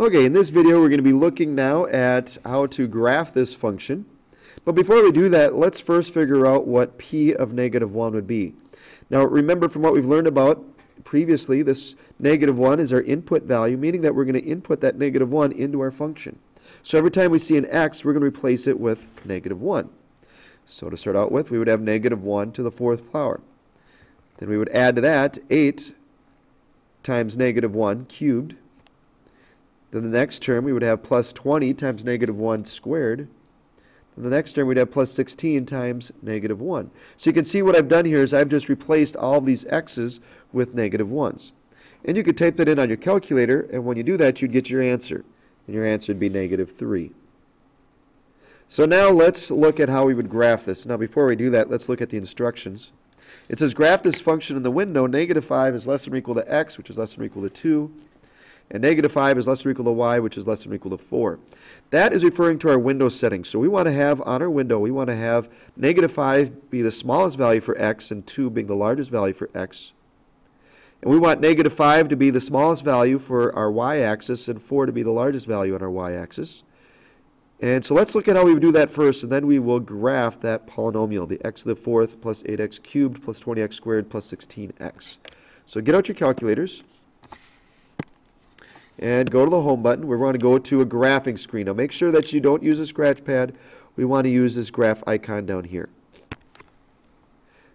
Okay, in this video we're going to be looking now at how to graph this function. But before we do that, let's first figure out what p of negative 1 would be. Now remember from what we've learned about previously, this negative 1 is our input value, meaning that we're going to input that negative 1 into our function. So every time we see an x, we're going to replace it with negative 1. So to start out with, we would have negative 1 to the fourth power. Then we would add to that 8 times negative 1 cubed then the next term we would have plus 20 times negative 1 squared. Then the next term we'd have plus 16 times negative 1. So you can see what I've done here is I've just replaced all these x's with negative 1s. And you could type that in on your calculator, and when you do that, you'd get your answer. And your answer would be negative 3. So now let's look at how we would graph this. Now before we do that, let's look at the instructions. It says graph this function in the window. Negative 5 is less than or equal to x, which is less than or equal to 2 and negative 5 is less than or equal to y, which is less than or equal to 4. That is referring to our window settings. So we want to have on our window, we want to have negative 5 be the smallest value for x and 2 being the largest value for x. And we want negative 5 to be the smallest value for our y-axis and 4 to be the largest value on our y-axis. And so let's look at how we do that first, and then we will graph that polynomial, the x to the fourth plus 8x cubed plus 20x squared plus 16x. So get out your calculators and go to the home button. We want to go to a graphing screen. Now make sure that you don't use a scratch pad. We want to use this graph icon down here.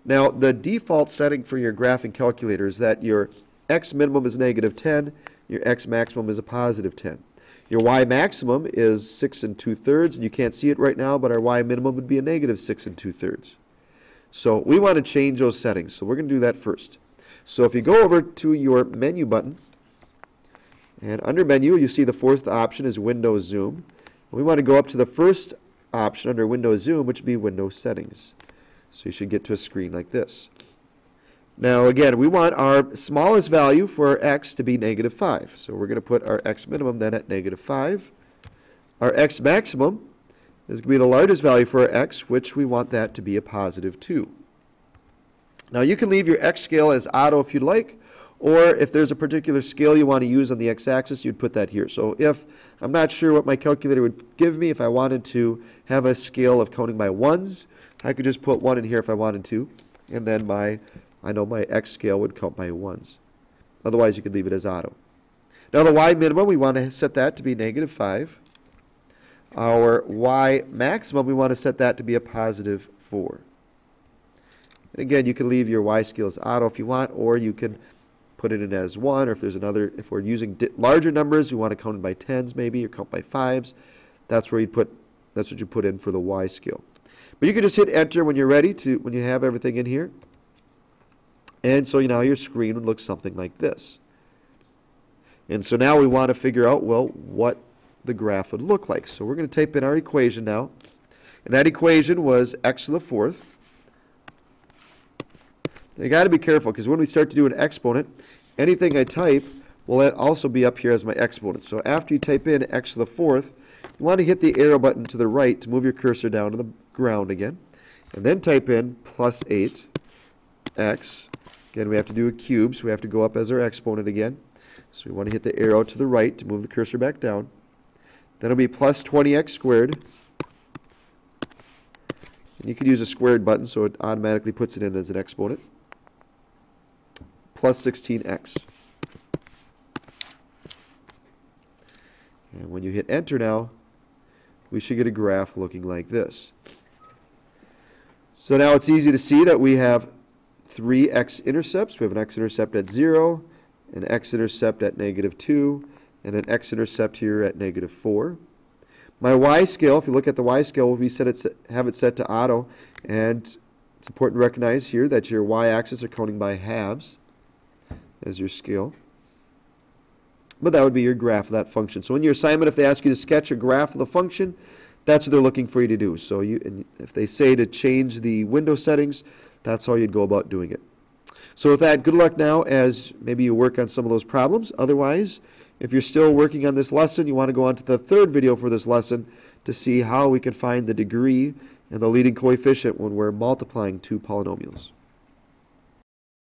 Now the default setting for your graphing calculator is that your x minimum is negative 10, your x maximum is a positive 10. Your y maximum is 6 and 2 thirds, and you can't see it right now, but our y minimum would be a negative 6 and 2 thirds. So we want to change those settings, so we're going to do that first. So if you go over to your menu button, and under menu, you see the fourth option is Windows Zoom. We want to go up to the first option under Windows Zoom, which would be Windows Settings. So you should get to a screen like this. Now again, we want our smallest value for x to be negative 5. So we're going to put our x minimum then at negative 5. Our x maximum is going to be the largest value for our x, which we want that to be a positive 2. Now you can leave your x scale as auto if you'd like, or if there's a particular scale you want to use on the x-axis, you'd put that here. So if I'm not sure what my calculator would give me, if I wanted to have a scale of counting by ones, I could just put 1 in here if I wanted to. And then my, I know my x scale would count by ones. Otherwise, you could leave it as auto. Now the y minimum, we want to set that to be negative 5. Our y maximum, we want to set that to be a positive 4. And again, you can leave your y scales auto if you want, or you can put it in as 1, or if there's another, if we're using larger numbers, you want to count it by tens maybe, or count by fives, that's where you put, that's what you put in for the Y scale. But you can just hit enter when you're ready to, when you have everything in here. And so you now your screen would look something like this. And so now we want to figure out, well, what the graph would look like. So we're going to type in our equation now. And that equation was x to the fourth you got to be careful because when we start to do an exponent, anything I type will also be up here as my exponent. So after you type in x to the fourth, you want to hit the arrow button to the right to move your cursor down to the ground again. And then type in plus 8 x. Again, we have to do a cube, so we have to go up as our exponent again. So we want to hit the arrow to the right to move the cursor back down. Then it'll be plus 20x squared. And you can use a squared button so it automatically puts it in as an exponent plus 16x. And when you hit enter now, we should get a graph looking like this. So now it's easy to see that we have three x-intercepts. We have an x-intercept at 0, an x-intercept at negative 2, and an x-intercept here at negative 4. My y-scale, if you look at the y-scale, we set it, have it set to auto, and it's important to recognize here that your y-axis are counting by halves as your scale. But that would be your graph of that function. So in your assignment, if they ask you to sketch a graph of the function, that's what they're looking for you to do. So you, if they say to change the window settings, that's how you'd go about doing it. So with that, good luck now as maybe you work on some of those problems. Otherwise, if you're still working on this lesson, you want to go on to the third video for this lesson to see how we can find the degree and the leading coefficient when we're multiplying two polynomials.